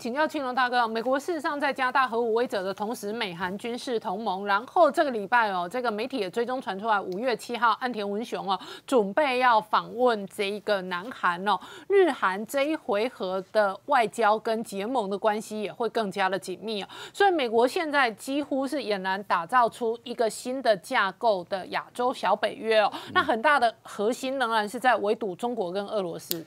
请教青龙大哥，美国事实上在加大核武威慑的同时，美韩军事同盟。然后这个礼拜哦，这个媒体也追踪传出来，五月七号，岸田文雄哦，准备要访问这一个南韩哦，日韩这一回合的外交跟结盟的关系也会更加的紧密哦。所以美国现在几乎是俨然打造出一个新的架构的亚洲小北约哦。那很大的核心仍然是在围堵中国跟俄罗斯。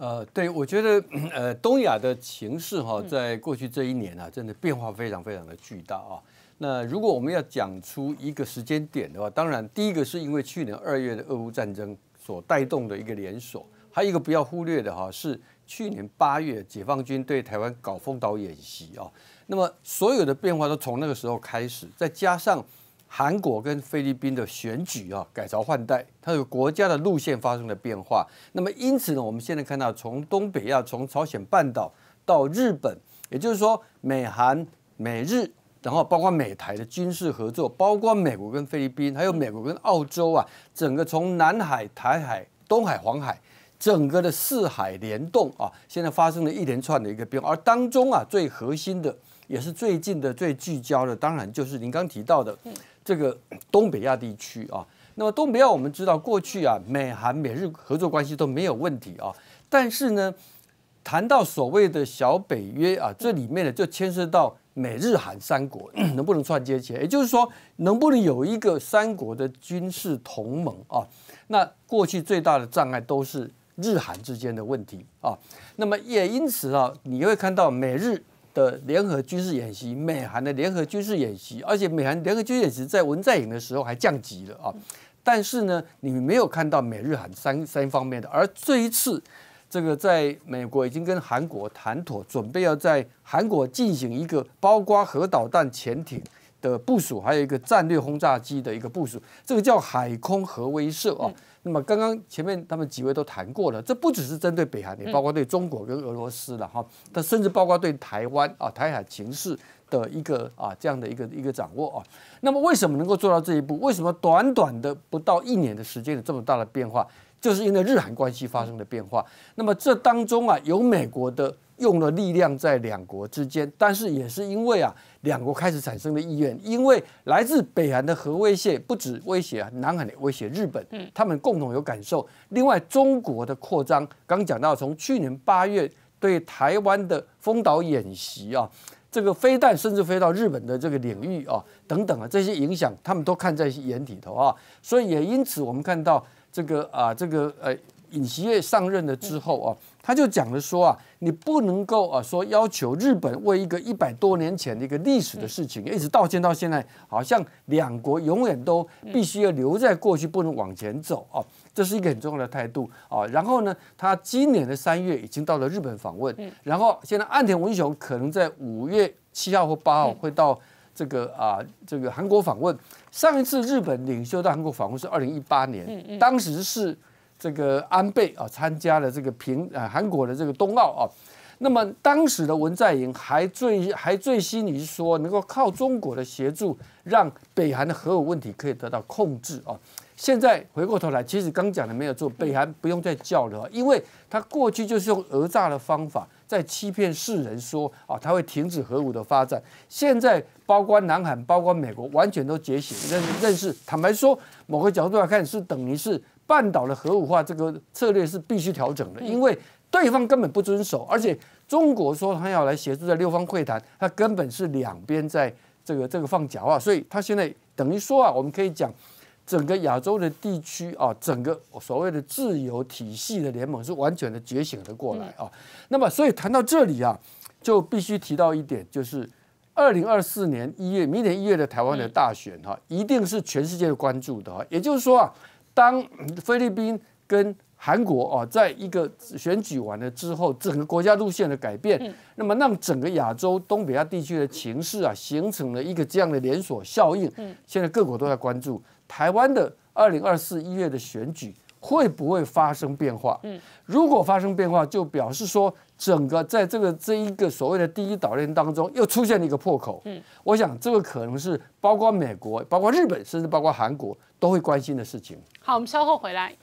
呃，对，我觉得呃，东亚的情势哈，在过去这一年啊，真的变化非常非常的巨大啊。那如果我们要讲出一个时间点的话，当然第一个是因为去年二月的俄乌战争所带动的一个连锁，还有一个不要忽略的哈，是去年八月解放军对台湾搞封岛演习啊。那么所有的变化都从那个时候开始，再加上。韩国跟菲律宾的选举啊，改朝换代，它有国家的路线发生了变化。那么因此呢，我们现在看到从东北亚，从朝鲜半岛到日本，也就是说美韩、美日，然后包括美台的军事合作，包括美国跟菲律宾，还有美国跟澳洲啊，整个从南海、台海、东海、黄海，整个的四海联动啊，现在发生了一连串的一个变化。而当中啊，最核心的，也是最近的、最聚焦的，当然就是您刚提到的。这个东北亚地区啊，那么东北亚我们知道过去啊，美韩美日合作关系都没有问题啊，但是呢，谈到所谓的小北约啊，这里面呢就牵涉到美日韩三国 能不能串接起来，也就是说能不能有一个三国的军事同盟啊？那过去最大的障碍都是日韩之间的问题啊，那么也因此啊，你会看到美日。的联合军事演习，美韩的联合军事演习，而且美韩联合军事演习在文在寅的时候还降级了啊。但是呢，你没有看到美日韩三三方面的，而这一次，这个在美国已经跟韩国谈妥，准备要在韩国进行一个包括核导弹潜艇的部署，还有一个战略轰炸机的一个部署，这个叫海空核威慑啊。那么刚刚前面他们几位都谈过了，这不只是针对北韩，也包括对中国跟俄罗斯了哈。它甚至包括对台湾啊台海情势的一个啊这样的一个一个掌握啊。那么为什么能够做到这一步？为什么短短的不到一年的时间有这么大的变化？就是因为日韩关系发生的变化。那么这当中啊有美国的。用了力量在两国之间，但是也是因为啊，两国开始产生了意愿，因为来自北韩的核威胁不止威胁南韩，也威胁日本，嗯，他们共同有感受。另外，中国的扩张，刚讲到从去年八月对台湾的封岛演习啊，这个飞弹甚至飞到日本的这个领域啊，等等啊，这些影响他们都看在眼里头啊，所以也因此我们看到这个啊，这个呃。尹锡悦上任了之后啊，他就讲了说啊，你不能够啊说要求日本为一个一百多年前的一个历史的事情，一直道歉到现在，好像两国永远都必须要留在过去，不能往前走啊，这是一个很重要的态度啊。然后呢，他今年的三月已经到了日本访问，然后现在岸田文雄可能在五月七号或八号会到这个啊这个韩国访问。上一次日本领袖到韩国访问是二零一八年，当时是。这个安倍啊，参加了这个平呃韩国的这个冬奥啊，那么当时的文在寅还最还最心于说，能够靠中国的协助，让北韩的核武问题可以得到控制啊。现在回过头来，其实刚讲的没有做，北韩不用再叫了，因为他过去就是用讹诈的方法在欺骗世人，说啊他会停止核武的发展。现在包括南韩，包括美国，完全都觉醒认认识。坦白说，某个角度来看，是等于是。半岛的核武化这个策略是必须调整的，因为对方根本不遵守，而且中国说他要来协助在六方会谈，他根本是两边在这个这个放假话，所以他现在等于说啊，我们可以讲整个亚洲的地区啊，整个所谓的自由体系的联盟是完全的觉醒了过来啊。那么，所以谈到这里啊，就必须提到一点，就是二零二四年一月，明年一月的台湾的大选哈，一定是全世界关注的哈。也就是说啊。当菲律宾跟韩国啊，在一个选举完了之后，整个国家路线的改变，那么让整个亚洲东北亚地区的情势啊，形成了一个这样的连锁效应。现在各国都在关注台湾的二零二四一月的选举会不会发生变化？嗯如果发生变化，就表示说整个在这个这一个所谓的第一岛链当中又出现了一个破口。嗯我想这个可能是包括美国、包括日本，甚至包括韩国。都会关心的事情。好，我们稍后回来。